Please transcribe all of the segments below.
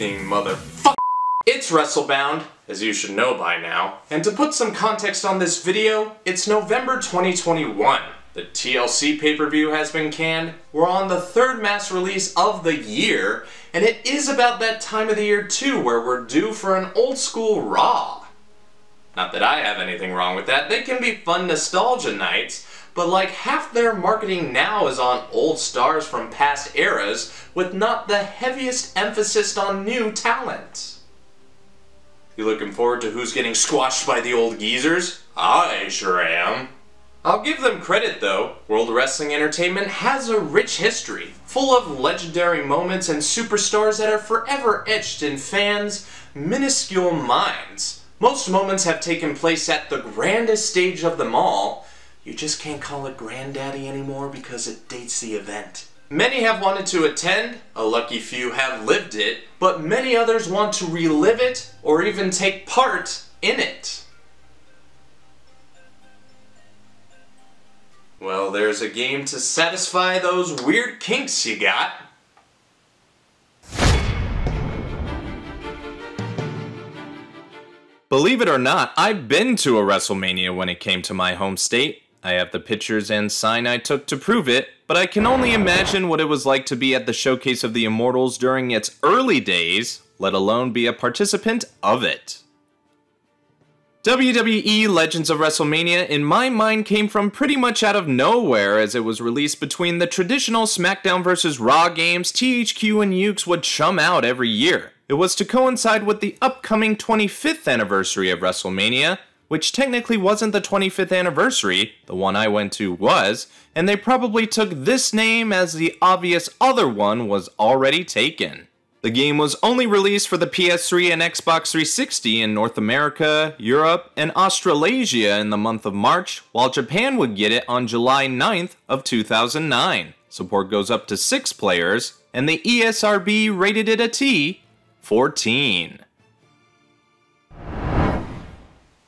evening, motherfucker. It's WrestleBound, as you should know by now. And to put some context on this video, it's November 2021. The TLC pay-per-view has been canned. We're on the third mass release of the year, and it is about that time of the year too, where we're due for an old school Raw. Not that I have anything wrong with that, they can be fun nostalgia nights, but like half their marketing now is on old stars from past eras with not the heaviest emphasis on new talent. You looking forward to who's getting squashed by the old geezers? I sure am. I'll give them credit though. World Wrestling Entertainment has a rich history, full of legendary moments and superstars that are forever etched in fans' minuscule minds. Most moments have taken place at the grandest stage of them all, you just can't call it Granddaddy anymore because it dates the event. Many have wanted to attend, a lucky few have lived it, but many others want to relive it or even take part in it. Well, there's a game to satisfy those weird kinks you got. Believe it or not, I've been to a WrestleMania when it came to my home state. I have the pictures and sign I took to prove it, but I can only imagine what it was like to be at the Showcase of the Immortals during its early days, let alone be a participant of it. WWE Legends of WrestleMania in my mind came from pretty much out of nowhere as it was released between the traditional SmackDown vs. Raw games THQ and Yuke's would chum out every year. It was to coincide with the upcoming 25th anniversary of WrestleMania, which technically wasn't the 25th anniversary, the one I went to was, and they probably took this name as the obvious other one was already taken. The game was only released for the PS3 and Xbox 360 in North America, Europe, and Australasia in the month of March, while Japan would get it on July 9th of 2009. Support goes up to 6 players, and the ESRB rated it a T 14.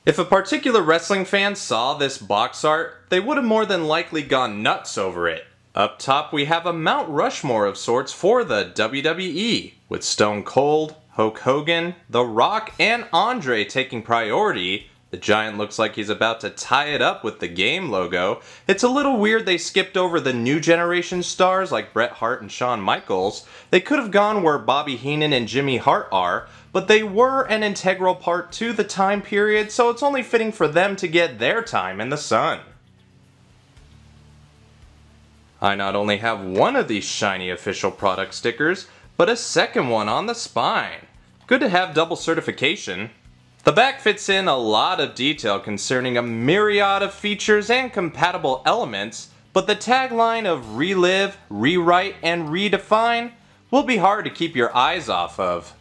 If a particular wrestling fan saw this box art, they would have more than likely gone nuts over it. Up top, we have a Mount Rushmore of sorts for the WWE, with Stone Cold, Hulk Hogan, The Rock, and Andre taking priority. The Giant looks like he's about to tie it up with the game logo. It's a little weird they skipped over the new generation stars like Bret Hart and Shawn Michaels. They could have gone where Bobby Heenan and Jimmy Hart are, but they were an integral part to the time period, so it's only fitting for them to get their time in the sun. I not only have one of these shiny official product stickers, but a second one on the spine. Good to have double certification. The back fits in a lot of detail concerning a myriad of features and compatible elements, but the tagline of relive, rewrite, and redefine will be hard to keep your eyes off of.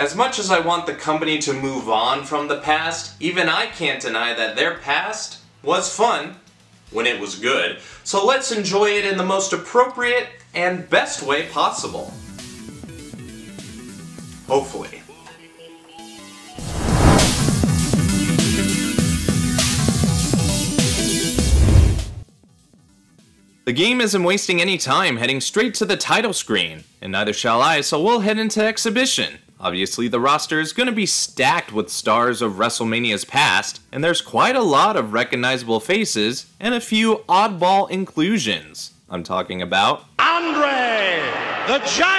As much as I want the company to move on from the past, even I can't deny that their past was fun when it was good. So let's enjoy it in the most appropriate and best way possible. Hopefully. The game isn't wasting any time heading straight to the title screen, and neither shall I, so we'll head into exhibition. Obviously, the roster is going to be stacked with stars of WrestleMania's past, and there's quite a lot of recognizable faces and a few oddball inclusions. I'm talking about Andre the Giant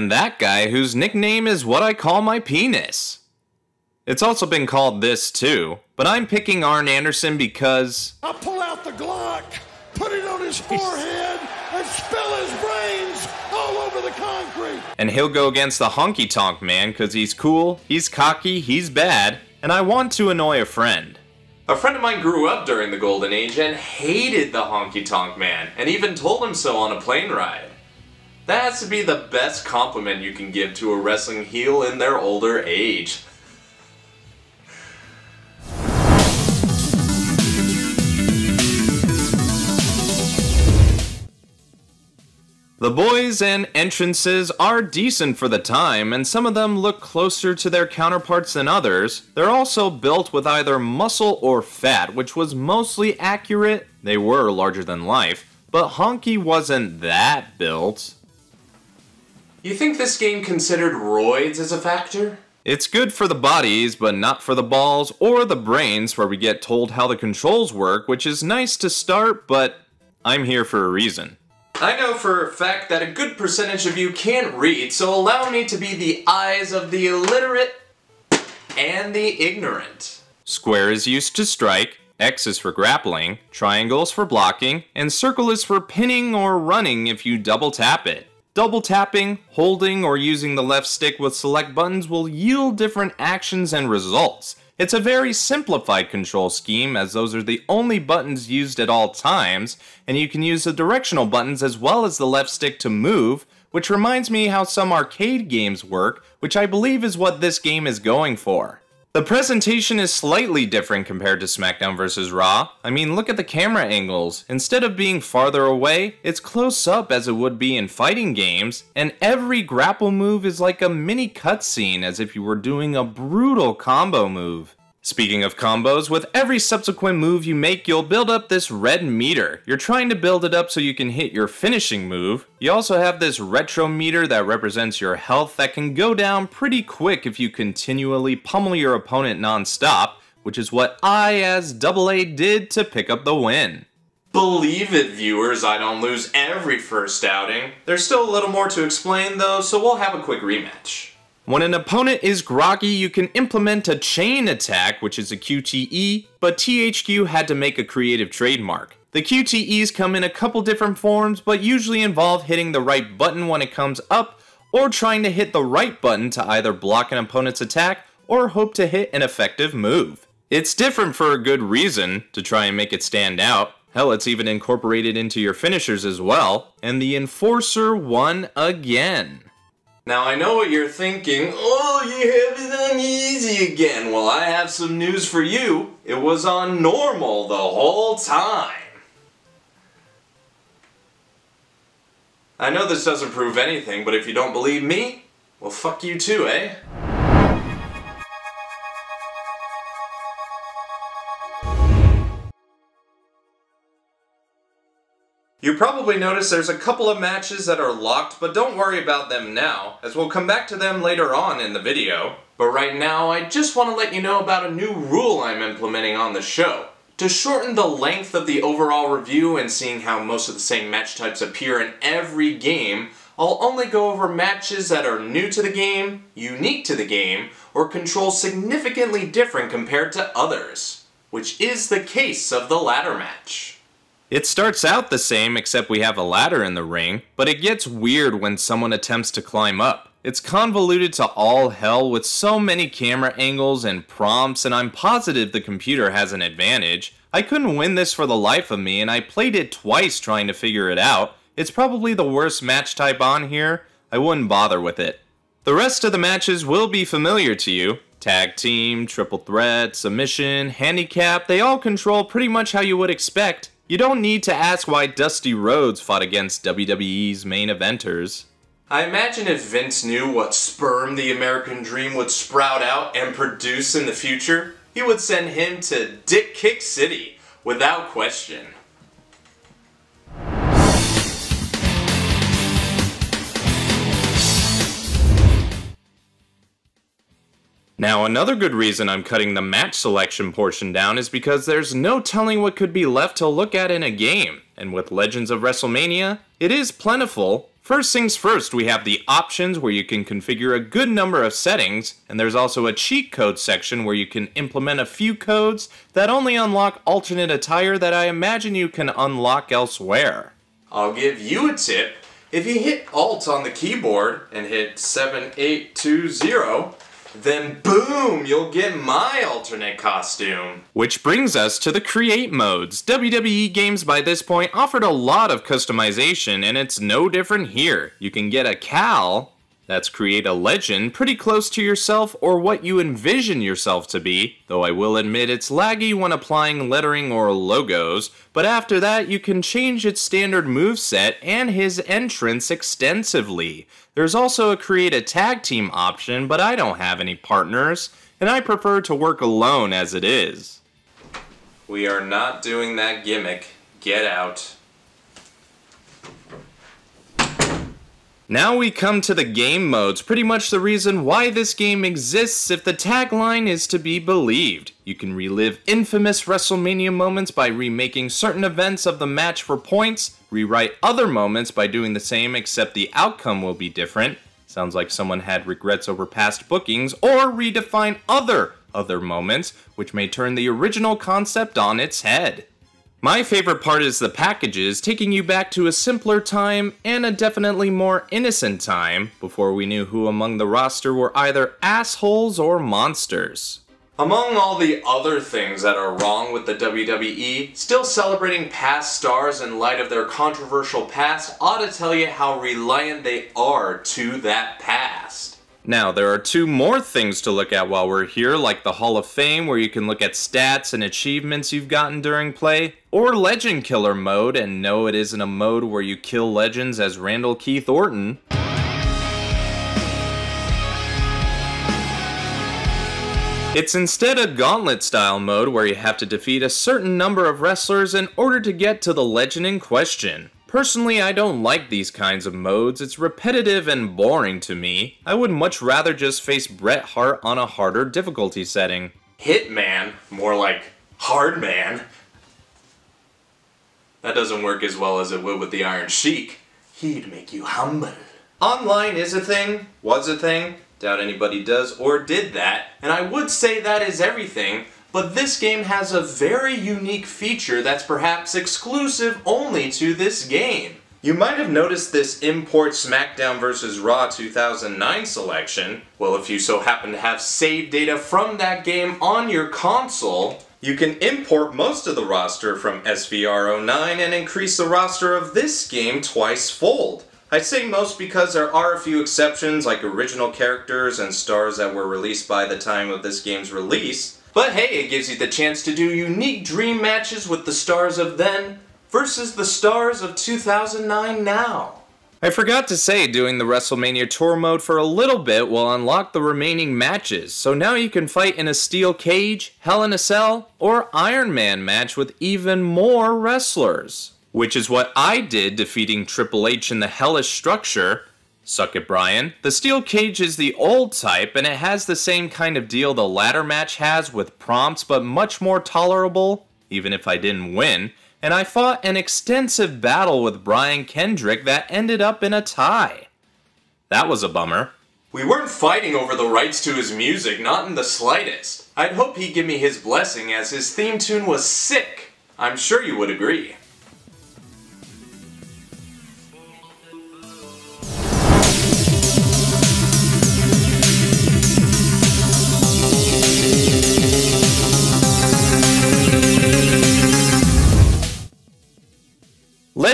And that guy whose nickname is what I call my penis. It's also been called this too, but I'm picking Arn Anderson because. I'll pull out the Glock, put it on his forehead, and spill his brains all over the concrete. And he'll go against the honky tonk man because he's cool, he's cocky, he's bad, and I want to annoy a friend. A friend of mine grew up during the Golden Age and hated the honky tonk man, and even told him so on a plane ride. That has to be the best compliment you can give to a wrestling heel in their older age. The boys and entrances are decent for the time, and some of them look closer to their counterparts than others. They're also built with either muscle or fat, which was mostly accurate. They were larger than life, but Honky wasn't that built. You think this game considered roids as a factor? It's good for the bodies, but not for the balls or the brains, where we get told how the controls work, which is nice to start, but I'm here for a reason. I know for a fact that a good percentage of you can't read, so allow me to be the eyes of the illiterate and the ignorant. Square is used to strike, X is for grappling, triangle is for blocking, and circle is for pinning or running if you double tap it. Double tapping, holding, or using the left stick with select buttons will yield different actions and results. It's a very simplified control scheme as those are the only buttons used at all times, and you can use the directional buttons as well as the left stick to move, which reminds me how some arcade games work, which I believe is what this game is going for. The presentation is slightly different compared to SmackDown vs. Raw. I mean, look at the camera angles. Instead of being farther away, it's close up as it would be in fighting games, and every grapple move is like a mini cutscene as if you were doing a brutal combo move. Speaking of combos, with every subsequent move you make, you'll build up this red meter. You're trying to build it up so you can hit your finishing move. You also have this retro meter that represents your health that can go down pretty quick if you continually pummel your opponent non-stop, which is what I as Double A did to pick up the win. Believe it, viewers, I don't lose every first outing. There's still a little more to explain though, so we'll have a quick rematch. When an opponent is groggy, you can implement a chain attack, which is a QTE, but THQ had to make a creative trademark. The QTEs come in a couple different forms, but usually involve hitting the right button when it comes up, or trying to hit the right button to either block an opponent's attack or hope to hit an effective move. It's different for a good reason, to try and make it stand out. Hell, it's even incorporated into your finishers as well, and the Enforcer won again. Now I know what you're thinking, oh, you have it on easy again. Well, I have some news for you. It was on normal the whole time. I know this doesn't prove anything, but if you don't believe me, well fuck you too, eh? You probably noticed there's a couple of matches that are locked, but don't worry about them now, as we'll come back to them later on in the video. But right now, I just want to let you know about a new rule I'm implementing on the show. To shorten the length of the overall review and seeing how most of the same match types appear in every game, I'll only go over matches that are new to the game, unique to the game, or control significantly different compared to others. Which is the case of the ladder match. It starts out the same except we have a ladder in the ring, but it gets weird when someone attempts to climb up. It's convoluted to all hell with so many camera angles and prompts and I'm positive the computer has an advantage. I couldn't win this for the life of me and I played it twice trying to figure it out. It's probably the worst match type on here. I wouldn't bother with it. The rest of the matches will be familiar to you. Tag team, triple threat, submission, handicap, they all control pretty much how you would expect. You don't need to ask why Dusty Rhodes fought against WWE's main eventers. I imagine if Vince knew what sperm the American Dream would sprout out and produce in the future, he would send him to Dick Kick City, without question. Now, another good reason I'm cutting the match selection portion down is because there's no telling what could be left to look at in a game, and with Legends of WrestleMania, it is plentiful. First things first, we have the options where you can configure a good number of settings, and there's also a cheat code section where you can implement a few codes that only unlock alternate attire that I imagine you can unlock elsewhere. I'll give you a tip. If you hit Alt on the keyboard and hit 7820, then boom, you'll get my alternate costume. Which brings us to the create modes. WWE games by this point offered a lot of customization and it's no different here. You can get a Cal, That's create a legend pretty close to yourself or what you envision yourself to be, though I will admit it's laggy when applying lettering or logos, but after that you can change its standard moveset and his entrance extensively. There's also a create a tag team option, but I don't have any partners, and I prefer to work alone as it is. We are not doing that gimmick. Get out. Now we come to the game modes, pretty much the reason why this game exists if the tagline is to be believed. You can relive infamous WrestleMania moments by remaking certain events of the match for points, rewrite other moments by doing the same except the outcome will be different. Sounds like someone had regrets over past bookings, or redefine other other moments, which may turn the original concept on its head. My favorite part is the packages, taking you back to a simpler time and a definitely more innocent time before we knew who among the roster were either assholes or monsters. Among all the other things that are wrong with the WWE, still celebrating past stars in light of their controversial past ought to tell you how reliant they are to that past. Now, there are two more things to look at while we're here, like the Hall of Fame, where you can look at stats and achievements you've gotten during play, or Legend Killer mode, and no, it isn't a mode where you kill legends as Randall Keith Orton. It's instead a gauntlet style mode where you have to defeat a certain number of wrestlers in order to get to the legend in question. Personally, I don't like these kinds of modes. It's repetitive and boring to me. I would much rather just face Bret Hart on a harder difficulty setting. Hitman, more like Hardman. That doesn't work as well as it would with the Iron Sheik. He'd make you humble. Online is a thing, was a thing, doubt anybody does or did that, and I would say that is everything, but this game has a very unique feature that's perhaps exclusive only to this game. You might have noticed this import SmackDown vs. Raw 2009 selection. Well, if you so happen to have save data from that game on your console, you can import most of the roster from SVR09 and increase the roster of this game twice fold. I say most because there are a few exceptions like original characters and stars that were released by the time of this game's release, but hey, it gives you the chance to do unique dream matches with the stars of then versus the stars of 2009 now. I forgot to say doing the WrestleMania Tour mode for a little bit will unlock the remaining matches, so now you can fight in a steel cage, Hell in a Cell, or Iron Man match with even more wrestlers. Which is what I did defeating Triple H in the Hellish Structure, Suck it, Brian. The steel cage is the old type, and it has the same kind of deal the ladder match has with prompts, but much more tolerable, even if I didn't win. And I fought an extensive battle with Brian Kendrick that ended up in a tie. That was a bummer. We weren't fighting over the rights to his music, not in the slightest. I'd hope he'd give me his blessing as his theme tune was sick. I'm sure you would agree.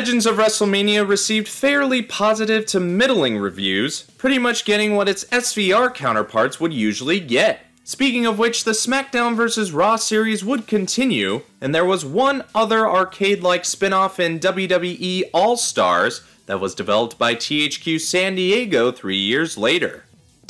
Legends of WrestleMania received fairly positive to middling reviews, pretty much getting what its SVR counterparts would usually get. Speaking of which, the SmackDown vs. Raw series would continue, and there was one other arcade like spin off in WWE All Stars that was developed by THQ San Diego three years later.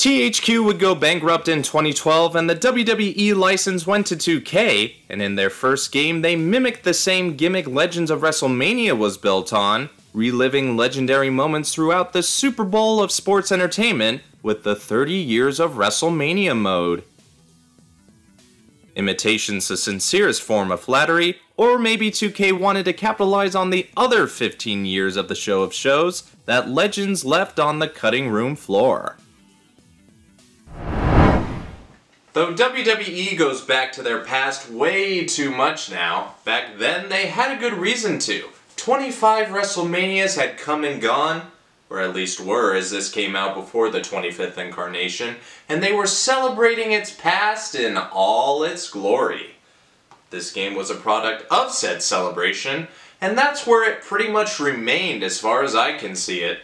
THQ would go bankrupt in 2012 and the WWE license went to 2K, and in their first game they mimicked the same gimmick Legends of WrestleMania was built on, reliving legendary moments throughout the Super Bowl of sports entertainment with the 30 years of WrestleMania mode. Imitation's the sincerest form of flattery, or maybe 2K wanted to capitalize on the other 15 years of the show of shows that Legends left on the cutting room floor. Though WWE goes back to their past way too much now, back then they had a good reason to. 25 WrestleManias had come and gone, or at least were as this came out before the 25th incarnation, and they were celebrating its past in all its glory. This game was a product of said celebration, and that's where it pretty much remained as far as I can see it.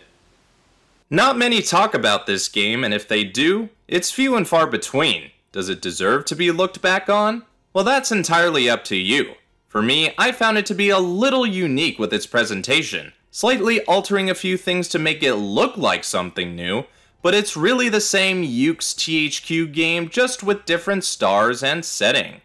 Not many talk about this game, and if they do, it's few and far between. Does it deserve to be looked back on? Well, that's entirely up to you. For me, I found it to be a little unique with its presentation, slightly altering a few things to make it look like something new, but it's really the same Yuke's THQ game just with different stars and setting.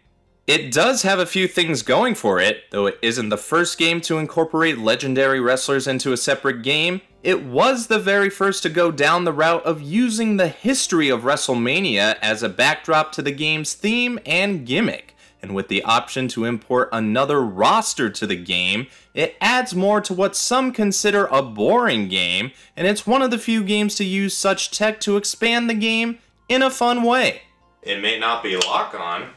It does have a few things going for it, though it isn't the first game to incorporate legendary wrestlers into a separate game, it was the very first to go down the route of using the history of WrestleMania as a backdrop to the game's theme and gimmick. And with the option to import another roster to the game, it adds more to what some consider a boring game, and it's one of the few games to use such tech to expand the game in a fun way. It may not be lock on,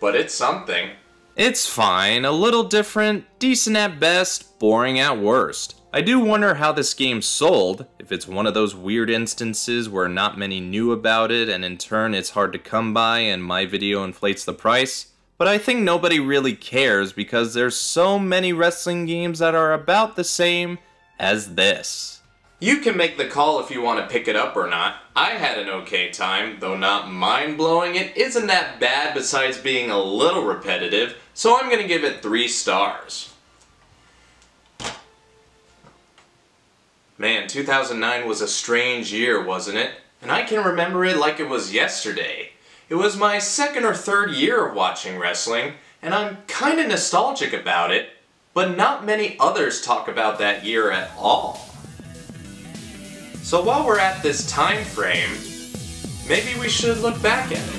but it's something. It's fine, a little different, decent at best, boring at worst. I do wonder how this game sold, if it's one of those weird instances where not many knew about it and in turn it's hard to come by and my video inflates the price. But I think nobody really cares because there's so many wrestling games that are about the same as this. You can make the call if you want to pick it up or not. I had an okay time, though not mind-blowing. It isn't that bad besides being a little repetitive, so I'm going to give it 3 stars. Man, 2009 was a strange year, wasn't it? And I can remember it like it was yesterday. It was my second or third year of watching wrestling, and I'm kinda nostalgic about it, but not many others talk about that year at all. So while we're at this time frame, maybe we should look back at it.